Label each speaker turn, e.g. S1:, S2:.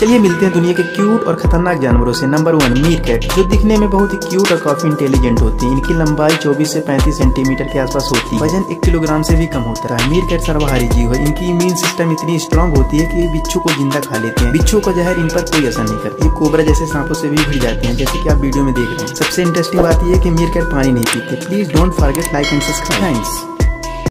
S1: चलिए मिलते हैं दुनिया के क्यूट और खतरनाक जानवरों से। नंबर वन मीर कैट जो दिखने में बहुत ही क्यूट और काफ़ी इंटेलिजेंट होती है। इनकी लंबाई 24 से 35 सेंटीमीटर के आसपास होती है। वज़न एक किलोग्राम से भी कम होता है। मीर कैट सर्वहारी जीव है। इनकी इम्यून सिस्टम इतनी स्ट्रॉन्ग होती है की बिच्छू को ज़िंदा खा लेते हैं। बिच्छू का जहर इन पर कोई असर नहीं करती। ये कोबरा जैसे सांपों से भी भिड़ जाते हैं, जैसे की आप वीडियो में देख रहे हैं। सबसे इंटरेस्टिंग बात यह है की मीर कैट पानी नहीं पीते। Please don't forget like and subscribe thanks